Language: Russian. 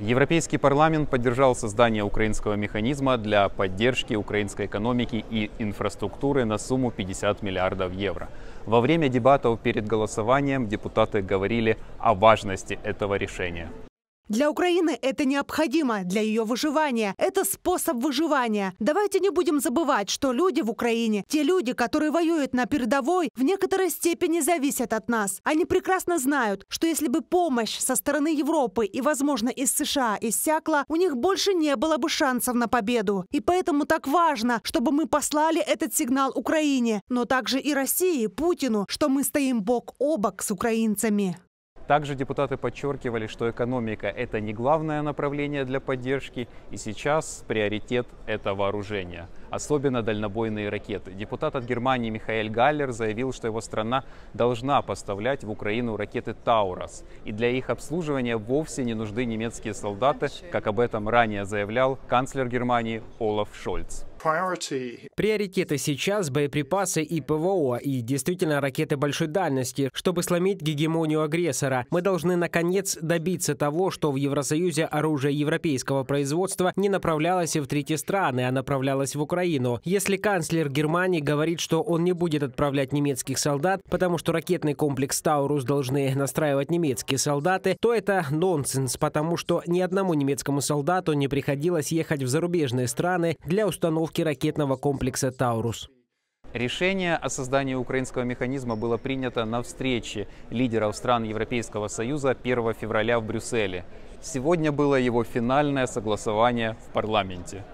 Европейский парламент поддержал создание украинского механизма для поддержки украинской экономики и инфраструктуры на сумму 50 миллиардов евро. Во время дебатов перед голосованием депутаты говорили о важности этого решения. Для Украины это необходимо для ее выживания. Это способ выживания. Давайте не будем забывать, что люди в Украине, те люди, которые воюют на передовой, в некоторой степени зависят от нас. Они прекрасно знают, что если бы помощь со стороны Европы и, возможно, из США иссякла, у них больше не было бы шансов на победу. И поэтому так важно, чтобы мы послали этот сигнал Украине, но также и России, Путину, что мы стоим бок о бок с украинцами. Также депутаты подчеркивали, что экономика – это не главное направление для поддержки, и сейчас приоритет – это вооружение, особенно дальнобойные ракеты. Депутат от Германии Михаэль Галлер заявил, что его страна должна поставлять в Украину ракеты «Таурас», и для их обслуживания вовсе не нужны немецкие солдаты, как об этом ранее заявлял канцлер Германии Олаф Шольц. Приоритеты сейчас – боеприпасы и ПВО, и действительно ракеты большой дальности. Чтобы сломить гегемонию агрессора, мы должны наконец добиться того, что в Евросоюзе оружие европейского производства не направлялось в третьи страны, а направлялось в Украину. Если канцлер Германии говорит, что он не будет отправлять немецких солдат, потому что ракетный комплекс «Таурус» должны настраивать немецкие солдаты, то это нонсенс, потому что ни одному немецкому солдату не приходилось ехать в зарубежные страны для установки установки ракетного комплекса «Таурус». Решение о создании украинского механизма было принято на встрече лидеров стран Европейского Союза 1 февраля в Брюсселе. Сегодня было его финальное согласование в парламенте.